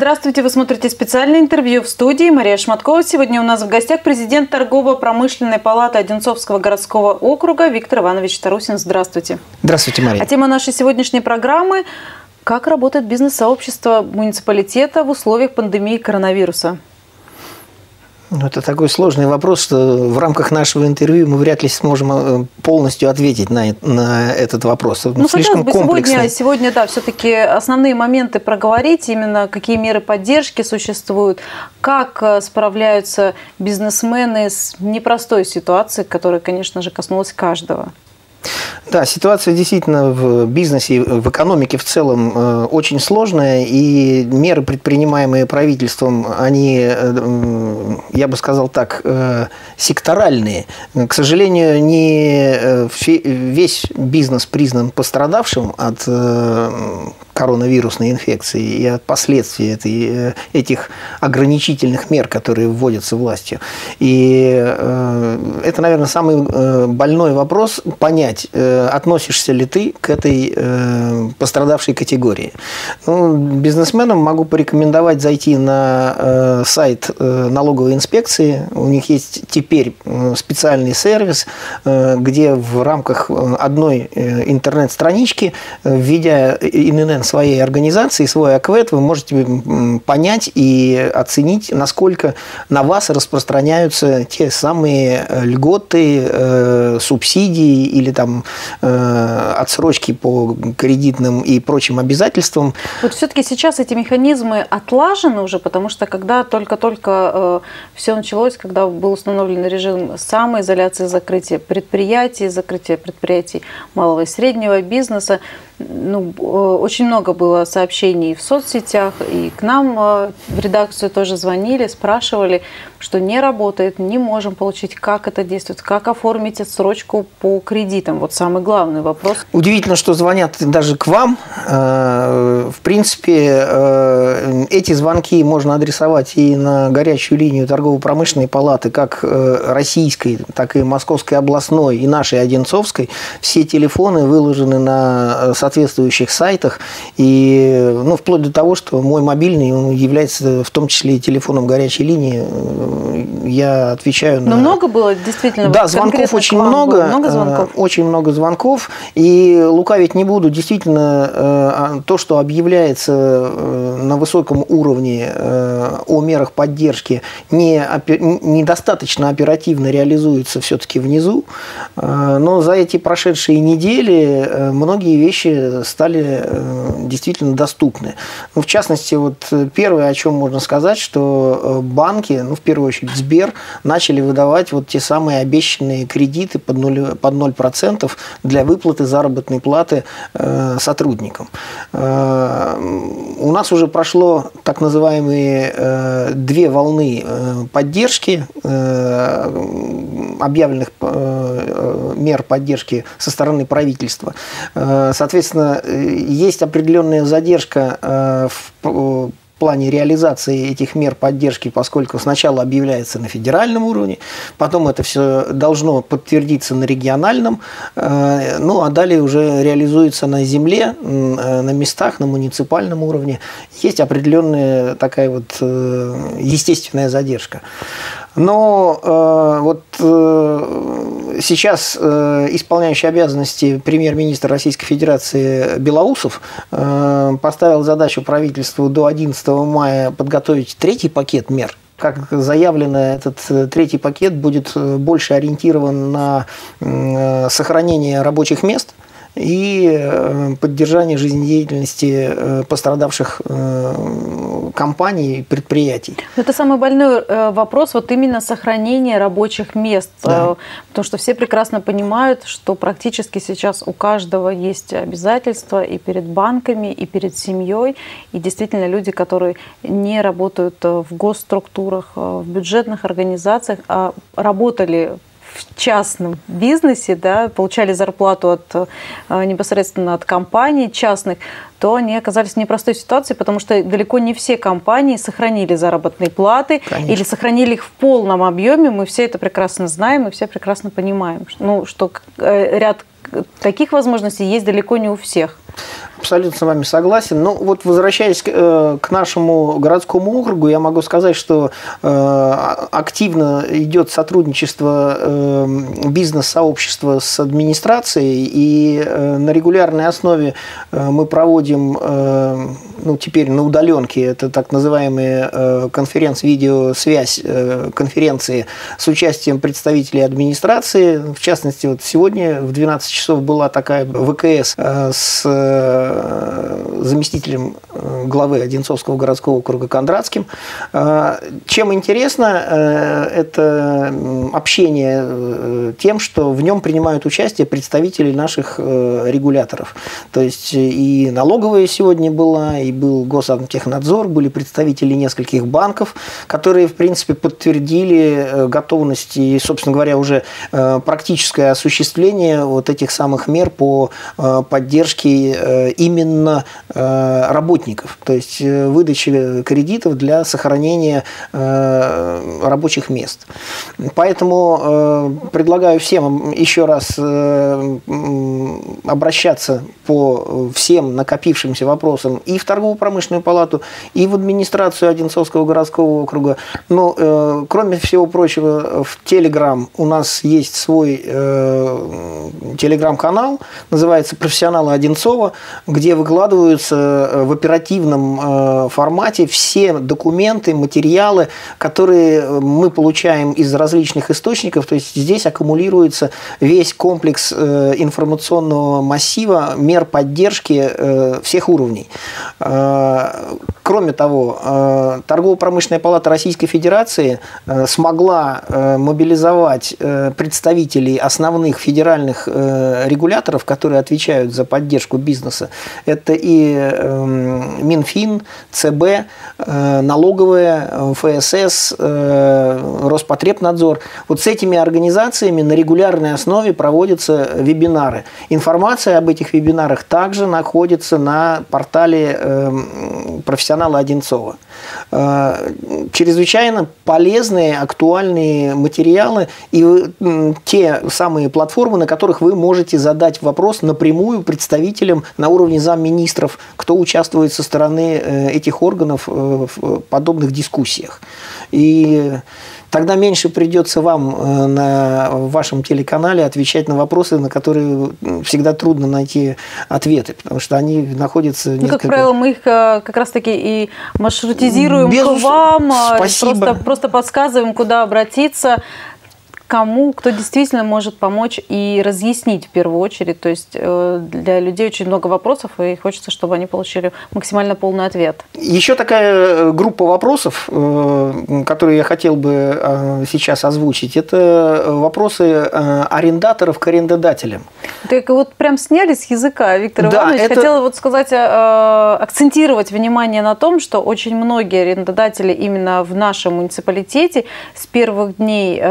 Здравствуйте, вы смотрите специальное интервью в студии. Мария Шматкова. Сегодня у нас в гостях президент торгово-промышленной палаты Одинцовского городского округа Виктор Иванович Тарусин. Здравствуйте. Здравствуйте, Мария. А тема нашей сегодняшней программы – как работает бизнес-сообщество муниципалитета в условиях пандемии коронавируса? Ну, это такой сложный вопрос, что в рамках нашего интервью мы вряд ли сможем э, полностью ответить на, на этот вопрос. Ну, слишком бы комплексный. Сегодня, сегодня, да, все-таки основные моменты проговорить, именно какие меры поддержки существуют, как э, справляются бизнесмены с непростой ситуацией, которая, конечно же, коснулась каждого. Да, ситуация действительно в бизнесе, в экономике в целом э, очень сложная, и меры, предпринимаемые правительством, они, э, я бы сказал так, э, секторальные. К сожалению, не весь бизнес признан пострадавшим от коронавирусной инфекции и от последствий этой, этих ограничительных мер, которые вводятся властью. И это, наверное, самый больной вопрос – понять, относишься ли ты к этой э, пострадавшей категории. Ну, бизнесменам могу порекомендовать зайти на э, сайт э, налоговой инспекции. У них есть теперь э, специальный сервис, э, где в рамках э, одной э, интернет-странички, введя ИНН своей организации, свой АКВЭД, вы можете понять и оценить, насколько на вас распространяются те самые льготы, э, субсидии или там Э, отсрочки по кредитным и прочим обязательствам. Вот все-таки сейчас эти механизмы отлажены уже, потому что когда только-только э, все началось, когда был установлен режим самоизоляции, закрытия предприятий, закрытия предприятий малого и среднего бизнеса, ну, э, очень много было сообщений в соцсетях, и к нам э, в редакцию тоже звонили, спрашивали, что не работает, не можем получить, как это действует, как оформить отсрочку по кредитам. Вот самый главный вопрос. Удивительно, что звонят даже к вам. Э, в принципе, эти звонки можно адресовать и на горячую линию торгово-промышленной палаты, как российской, так и московской областной, и нашей Одинцовской. Все телефоны выложены на соответствующих сайтах. И ну, вплоть до того, что мой мобильный он является в том числе и телефоном горячей линии. Я отвечаю на... Но много было действительно? Да, звонков очень много. много э, звонков? Очень много звонков. И лукавить не буду. Действительно, э, то, что объявляется э, на высоком уровне о мерах поддержки, не, недостаточно оперативно реализуется все-таки внизу. Но за эти прошедшие недели многие вещи стали э, действительно доступны. Ну, в частности, вот э, первое, о чем можно сказать, что э, банки, ну, в первую очередь Сбер, начали выдавать вот те самые обещанные кредиты под 0%, под 0% для выплаты заработной платы сотрудникам. У нас уже прошло так называемые две волны поддержки, объявленных мер поддержки со стороны правительства. Соответственно, Соответственно, э, есть определенная задержка э, в плане реализации этих мер поддержки, поскольку сначала объявляется на федеральном уровне, потом это все должно подтвердиться на региональном, э, ну а далее уже реализуется на земле, на местах, на муниципальном уровне. Есть определенная такая вот естественная задержка. Но э, вот э, сейчас э, исполняющий обязанности премьер-министр Российской Федерации Белоусов э, поставил задачу правительству до 11 мая подготовить третий пакет мер. Как заявлено, этот э, третий пакет будет э, больше ориентирован на э, сохранение рабочих мест – и э, поддержание жизнедеятельности э, пострадавших э, компаний и предприятий. Это самый больной вопрос, вот именно сохранение рабочих мест. Да. Потому что все прекрасно понимают, что практически сейчас у каждого есть обязательства и перед банками, и перед семьей. И действительно люди, которые не работают в госструктурах, в бюджетных организациях, а работали в частном бизнесе, да, получали зарплату от, э, непосредственно от компаний частных, то они оказались в непростой ситуации, потому что далеко не все компании сохранили заработные платы Конечно. или сохранили их в полном объеме. Мы все это прекрасно знаем и все прекрасно понимаем, ну, что э, ряд таких возможностей есть далеко не у всех. Абсолютно с вами согласен. Ну, вот возвращаясь к, к нашему городскому округу, я могу сказать, что э, активно идет сотрудничество э, бизнес-сообщества с администрацией, и э, на регулярной основе э, мы проводим, э, ну, теперь на удаленке, это так называемые э, конференц-видеосвязь, э, конференции с участием представителей администрации. В частности, вот сегодня в 12 часов была такая ВКС э, с э, заместителем э, главы Одинцовского городского округа Кондратским. Чем интересно, это общение тем, что в нем принимают участие представители наших регуляторов. То есть и налоговая сегодня была, и был Госантехнадзор, были представители нескольких банков, которые, в принципе, подтвердили готовность и, собственно говоря, уже практическое осуществление вот этих самых мер по поддержке именно работников, то есть выдачи кредитов для сохранения рабочих мест. Поэтому предлагаю всем еще раз обращаться по всем накопившимся вопросам и в торгово-промышленную палату, и в администрацию Одинцовского городского округа. Но, кроме всего прочего, в Телеграм у нас есть свой телеграм-канал, называется «Профессионалы Одинцова», где выкладываются э, в оперативном э, формате все документы, материалы, которые мы получаем из различных источников. То есть здесь аккумулируется весь комплекс э, информационного массива, мер поддержки всех уровней. Кроме того, Торгово-промышленная палата Российской Федерации смогла мобилизовать представителей основных федеральных регуляторов, которые отвечают за поддержку бизнеса. Это и эм, Минфин, ЦБ, э, налоговая, ФСС, э, Роспотребнадзор. Вот с этими организациями на регулярной основе проводятся вебинары. Информация об этих вебинарах также находится на портале эм, профессионала Одинцова. Э, чрезвычайно полезные, актуальные материалы и те самые платформы, на которых вы можете задать вопрос напрямую представителям на уровне замминистров, кто участвует со стороны э, этих органов э, в подобных дискуссиях. И тогда меньше придется вам э, на вашем телеканале отвечать на вопросы, на которые всегда трудно найти ответы, потому что они находятся... Ну, как правило, мы их как раз-таки и маршрутизируем Без... к вам, Спасибо. Просто, просто подсказываем, куда обратиться кому, кто действительно может помочь и разъяснить в первую очередь. То есть э, для людей очень много вопросов, и хочется, чтобы они получили максимально полный ответ. Еще такая э, группа вопросов, э, которые я хотел бы сейчас озвучить, это вопросы арендаторов к арендодателям. Так вот прям сняли с языка, Виктор да, Иванович. Это... Хотела вот сказать, акцентировать внимание на том, что очень многие арендодатели именно в нашем муниципалитете с первых дней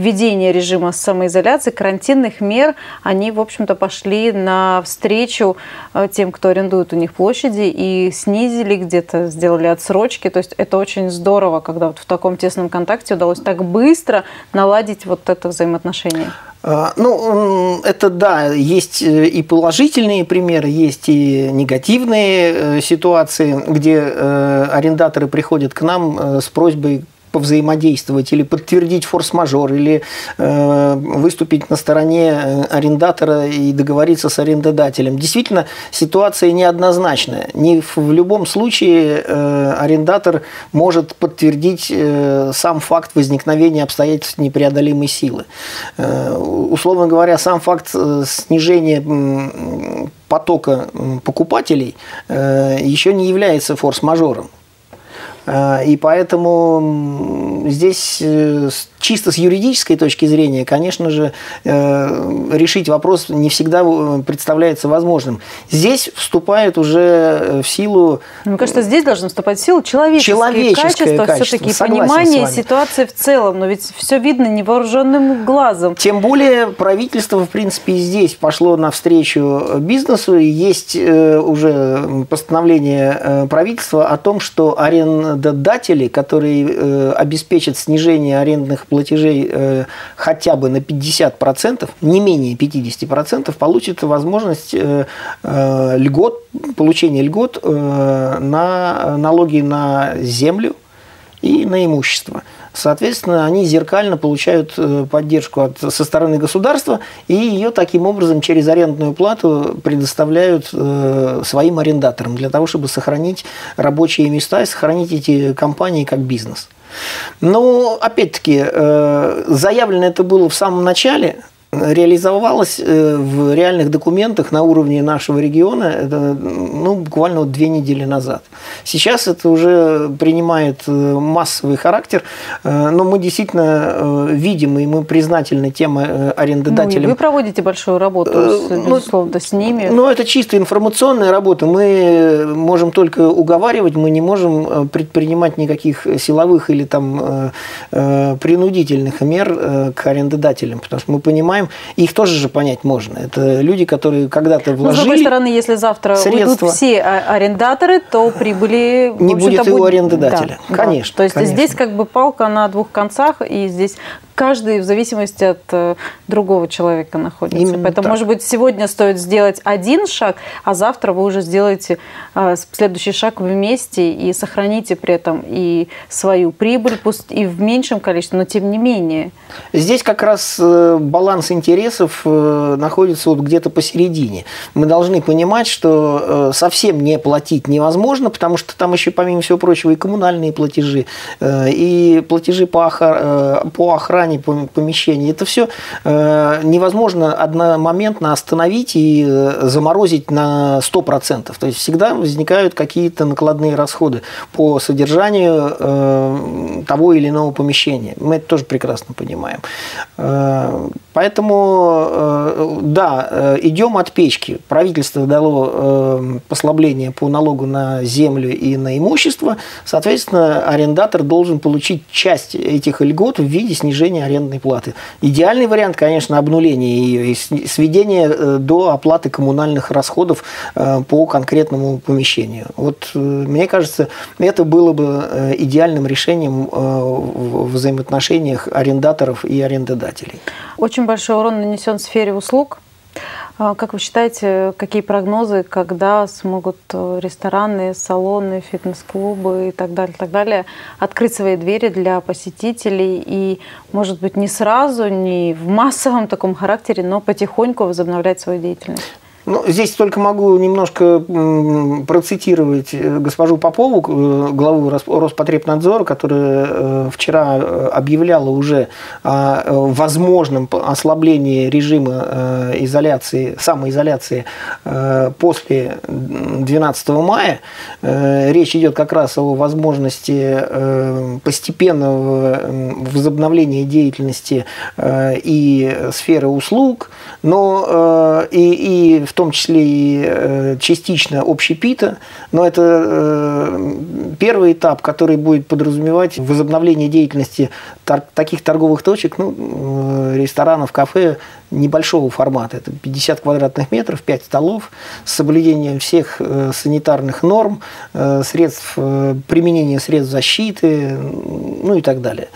введения режима самоизоляции, карантинных мер, они, в общем-то, пошли навстречу э, тем, кто арендует у них площади, и снизили где-то, сделали отсрочки. То есть это очень здорово, когда вот в таком тесном контакте удалось так быстро наладить вот это взаимоотношение. А, ну, это да, есть э, и положительные примеры, есть и негативные э, ситуации, где арендаторы приходят к нам с просьбой повзаимодействовать или подтвердить форс-мажор, или э, выступить на стороне э, арендатора и договориться с арендодателем. Действительно, ситуация неоднозначная. Не в, в любом случае э, арендатор может подтвердить э, сам факт возникновения обстоятельств непреодолимой силы. Э, условно говоря, сам факт э, снижения потока покупателей э, еще не является форс-мажором. Э, и поэтому здесь э, чисто с юридической точки зрения, конечно же, э, решить вопрос не всегда представляется возможным. Здесь вступает уже в силу... Мне кажется, здесь должно вступать в силу человеческие, человеческое качества, качество. все-таки понимание ситуации в целом. Но ведь все видно невооруженным глазом. Тем более правительство, в принципе, здесь пошло навстречу бизнесу. И есть уже постановление правительства о том, что аренда арендодатели, которые обеспечат снижение арендных платежей хотя бы на 50%, не менее 50%, получат возможность льгот, получения льгот на налоги на землю и на имущество. Соответственно, они зеркально получают э, поддержку от, со стороны государства и ее таким образом через арендную плату предоставляют э, своим арендаторам для того, чтобы сохранить рабочие места и сохранить эти компании как бизнес. Но, опять-таки, э, заявлено это было в самом начале, реализовалось э, в реальных документах на уровне нашего региона это, ну, буквально вот две недели назад. Сейчас это уже принимает э, массовый характер, э, но мы действительно видим и мы признательны тем арендодателям. Ну, вы проводите большую работу, ну, безусловно, ну, с ними. Ну, это чисто информационная работа. Мы можем только уговаривать, мы не можем предпринимать никаких силовых или там принудительных мер к арендодателям, потому что мы понимаем, их тоже же понять можно. Это люди, которые когда-то вложили. Но, с другой стороны, если завтра средства, уйдут все арендаторы, то прибыли не будет и у арендодателя. Да, конечно. Да. То есть конечно. здесь как бы палка на двух концах, и здесь каждый в зависимости от э, другого человека находится. Именно Поэтому, так. может быть, сегодня стоит сделать один шаг, а завтра вы уже сделаете э, следующий шаг вместе и сохраните при этом и свою прибыль, пусть и в меньшем количестве, но тем не менее. Здесь как раз э, интересов находится вот где-то посередине. Мы должны понимать, что совсем не платить невозможно, потому что там еще, помимо всего прочего, и коммунальные платежи, и платежи по охране, охране помещений. Это все э, невозможно одномоментно остановить и э, заморозить на 100%. То есть всегда возникают какие-то накладные расходы по содержанию э, того или иного помещения. Мы это тоже прекрасно понимаем. Поэтому, да, идем от печки. Правительство дало послабление по налогу на землю и на имущество. Соответственно, арендатор должен получить часть этих льгот в виде снижения арендной платы. Идеальный вариант, конечно, обнуление ее и сведение э, до оплаты коммунальных расходов э, по конкретному помещению. Вот э, мне кажется, это было бы идеальным решением в взаимоотношениях арендаторов и арендодателей. Очень большой урон нанесен в сфере услуг. А как вы считаете, какие прогнозы, когда смогут э, рестораны, салоны, фитнес-клубы и так далее, так далее открыть свои двери для посетителей и, может быть, не сразу, не в массовом таком характере, но потихоньку возобновлять свою деятельность? Ну, здесь только могу немножко процитировать э, госпожу Попову, э, главу Роспотребнадзора, которая э, вчера объявляла уже о возможном ослаблении режима изоляции, самоизоляции после 12 мая. Речь идет как раз о возможности постепенного возобновления деятельности и сферы услуг, но и, и в том числе и э, частично общепита, но это э, первый этап, который будет подразумевать возобновление деятельности таких торговых точек, ну, э, ресторанов, кафе небольшого формата. Это 50 квадратных метров, 5 столов с соблюдением всех санитарных норм, средств, применения средств защиты, ну и так далее.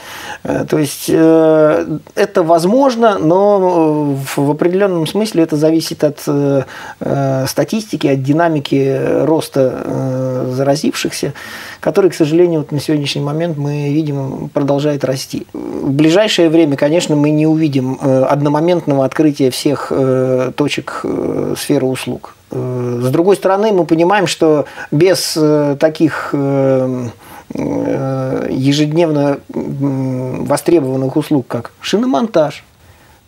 То есть это возможно, но в определенном смысле это зависит от Э, статистики, от динамики роста э, заразившихся, который, к сожалению, вот на сегодняшний момент мы видим продолжает расти. В ближайшее время, конечно, мы не увидим э, одномоментного открытия всех точек сферы услуг. С другой стороны, мы понимаем, что без таких ежедневно востребованных услуг, как шиномонтаж,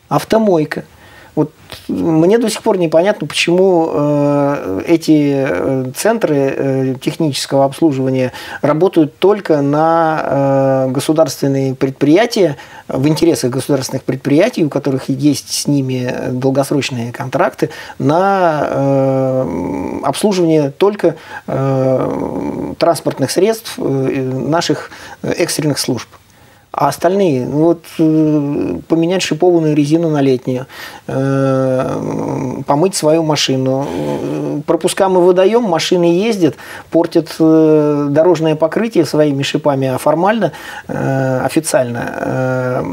автомойка – вот мне до сих пор непонятно, почему э, эти э, центры э, технического обслуживания работают только на государственные предприятия, в интересах государственных предприятий, у которых есть с ними долгосрочные контракты, на обслуживание только транспортных средств наших экстренных служб. А остальные, ну вот поменять шипованную резину на летнюю, помыть свою машину. Пропуска мы выдаем, машины ездят, портят дорожное покрытие своими шипами, а формально, официально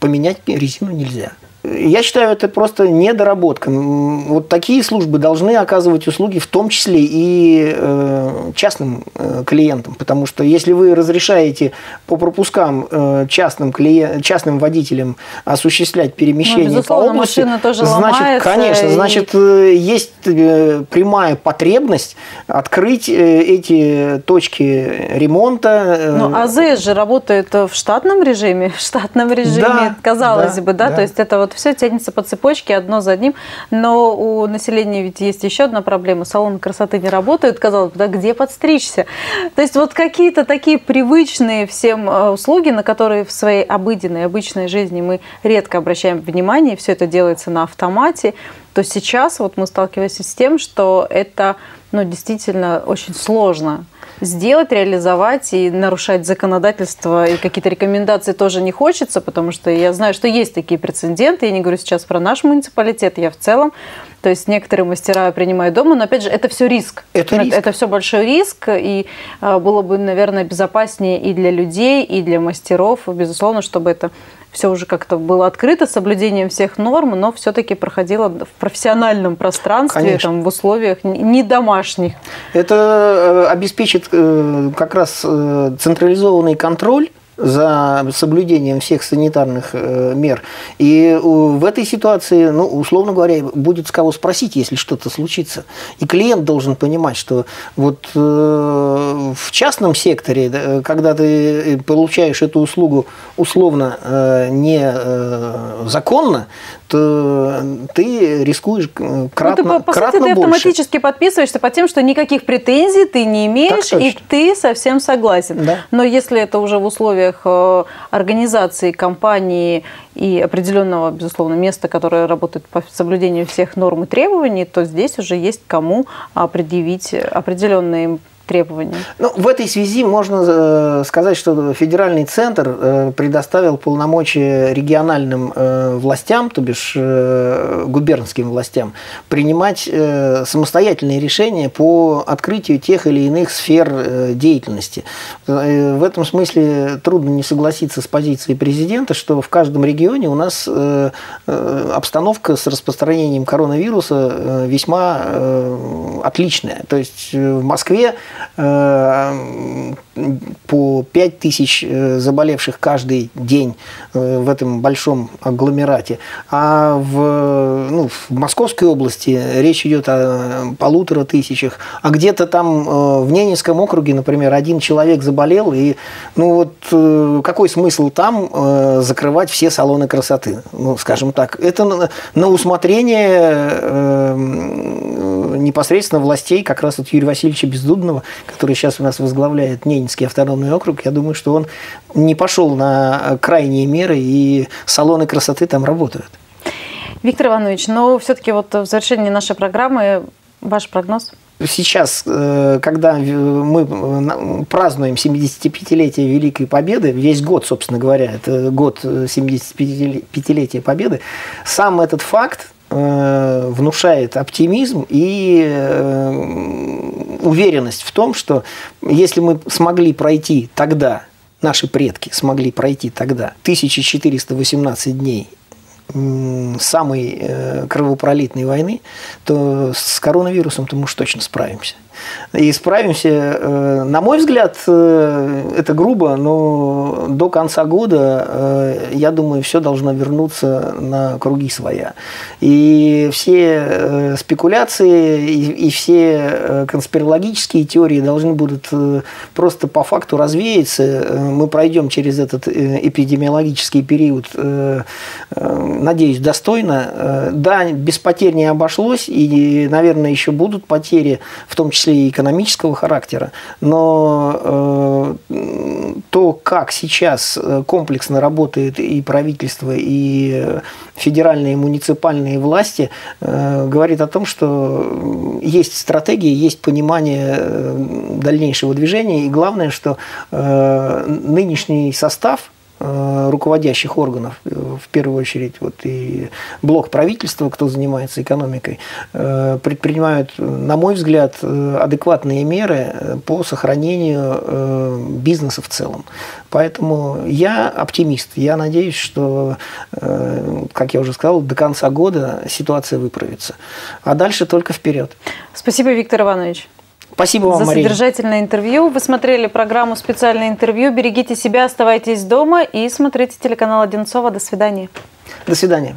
поменять резину нельзя. Я считаю, это просто недоработка. Вот такие службы должны оказывать услуги в том числе и э, частным э, клиентам, потому что если вы разрешаете по пропускам э, частным, клиент, частным водителям осуществлять перемещение ну, по области, тоже значит, конечно, и... значит, есть прямая потребность открыть эти точки ремонта. Ну, АЗС же работает в штатном режиме, в штатном режиме, да, казалось да, бы, да? да, то есть это вот все тянется по цепочке одно за одним. Но у населения ведь есть еще одна проблема. Салоны красоты не работают, казалось бы, да, где подстричься? То есть вот какие-то такие привычные всем э, услуги, на которые в своей обыденной, обычной жизни мы редко обращаем внимание, все это делается на автомате, то сейчас вот мы сталкиваемся с тем, что это ну, действительно очень сложно сделать, реализовать и нарушать законодательство и какие-то рекомендации тоже не хочется, потому что я знаю, что есть такие прецеденты. Я не говорю сейчас про наш муниципалитет, я в целом. То есть некоторые мастера принимают дома, но опять же, это все риск. Это, риск. это все большой риск, и а, было бы, наверное, безопаснее и для людей, и для мастеров, безусловно, чтобы это все уже как-то было открыто с соблюдением всех норм, но все-таки проходило в профессиональном пространстве, там, в условиях не домашних. Это э, обеспечит э, как раз э, централизованный контроль за соблюдением всех санитарных э, мер. И в этой ситуации, ну, условно говоря, будет с кого спросить, если что-то случится. И клиент должен понимать, что вот э, в частном секторе, когда ты получаешь эту услугу условно э, незаконно, ты рискуешь кратно, ну, ты, по кратно сути, ты автоматически подписываешься по тем, что никаких претензий ты не имеешь, и ты совсем согласен. Да. Но если это уже в условиях э, организации, компании и определенного, безусловно, места, которое работает по соблюдению всех норм и требований, то здесь уже есть кому предъявить определенные требования? Ну, в этой связи можно э, сказать, что федеральный центр э, предоставил полномочия региональным э, властям, то бишь губернским властям, принимать самостоятельные решения по открытию тех или иных сфер деятельности. В этом смысле трудно не согласиться с позицией президента, что в каждом регионе у нас обстановка с распространением коронавируса весьма отличная. То есть в Москве по 5 тысяч э, заболевших каждый день э, в этом большом агломерате. А в, ну, в Московской области речь идет о полутора тысячах. А где-то там в Ненецком округе, например, один человек заболел, и ну вот какой смысл там закрывать все салоны красоты? Ну, скажем так, это на усмотрение непосредственно властей, как раз от Юрия Васильевича Бездудного, который сейчас у нас возглавляет Ненецкий автономный округ, я думаю, что он не пошел на крайние меры, и салоны красоты там работают. Виктор Иванович, но все-таки вот в завершении нашей программы ваш прогноз? Сейчас, э, когда мы э, празднуем 75-летие Великой Победы, весь год, собственно говоря, это год 75-летия Победы, сам этот факт внушает оптимизм и э, уверенность в том, что если мы смогли пройти тогда, наши предки смогли пройти тогда 1418 дней самой э, кровопролитной войны, то с коронавирусом-то мы уж точно справимся и справимся. Э, на мой взгляд, э, это грубо, но до конца года, э, я думаю, все должно вернуться на круги своя. И все спекуляции и все конспирологические теории должны будут просто по факту развеяться. Мы пройдем через этот эпидемиологический период, надеюсь, достойно. Да, без потерь не обошлось, и, наверное, еще будут потери, в том числе числе и экономического характера, но э, то, как сейчас э, комплексно работает и правительство, и федеральные и муниципальные власти, э, говорит о том, что есть стратегия, есть понимание дальнейшего движения, и главное, что нынешний состав руководящих органов, э, в первую очередь вот и блок правительства, кто занимается экономикой, предпринимают, на мой взгляд, адекватные меры по сохранению бизнеса в целом. Поэтому я оптимист. Я надеюсь, что, как я уже сказал, до конца года ситуация выправится. А дальше только вперед. Спасибо, Виктор Иванович. Спасибо вам, За Мария. содержательное интервью. Вы смотрели программу «Специальное интервью». Берегите себя, оставайтесь дома и смотрите телеканал Одинцова. До свидания. До свидания.